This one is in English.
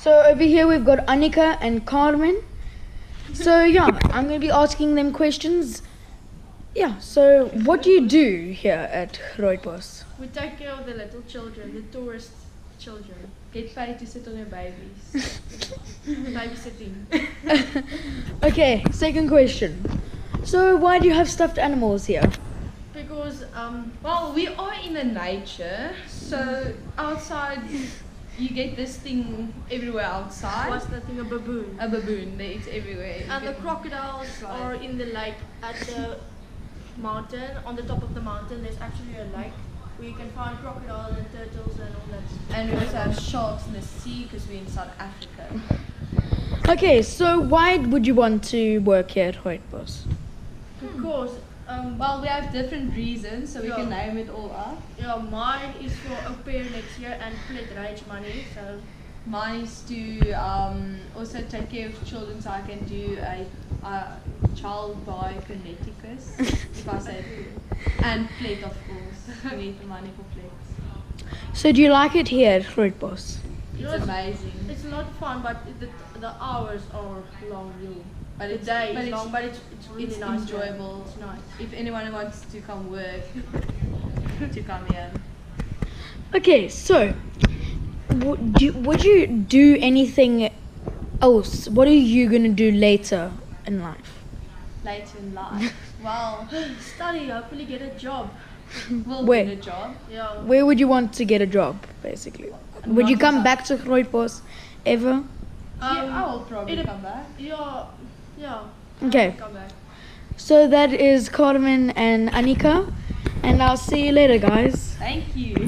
So over here we've got Anika and Carmen. So yeah, I'm going to be asking them questions. Yeah. So what do you do here at Grootbos? We take care of the little children, the tourist children. Get paid to sit on your babies. Babysitting. okay. Second question. So why do you have stuffed animals here? Because um, well, we are in the nature, so outside you get this thing everywhere outside. what's that thing? A baboon. a baboon? There it's everywhere. You And the crocodiles Right. are in the lake at the mountain. On the top of the mountain, there's actually a lake where you can find crocodiles and turtles and all that. Stuff. And we also have sharks in the sea because we're in South Africa. Okay. So why would you want to work here at Grootbos? Because um, Well, we have different reasons, so we can name it all up. yeah, mine is for au pair next year and flat rage money. So Mine is to um, also take care of children, so I can do a, a child by Connecticus, if I say it. And plate, of course. We need the money for plates. So do you like it here at Grootbos? you know, It's amazing. It's a lot fun, but the, the hours are long, really. But it's, day but is it's, long, but it's, it's really it's nice. enjoyable. It's nice. If anyone wants to come work, to come here. Okay. So would you, would you do anything else? What are you gonna do later in life? Later in life. Well, Study, hopefully get a job. we'll Where? get a job. Yeah. Where would you want to get a job, basically? Would you come back to Grootbos ever? yeah, I will probably it- come back. Yeah. Yeah. Okay. So that is Carmen and Anika, and I'll see you later, guys. Thank you.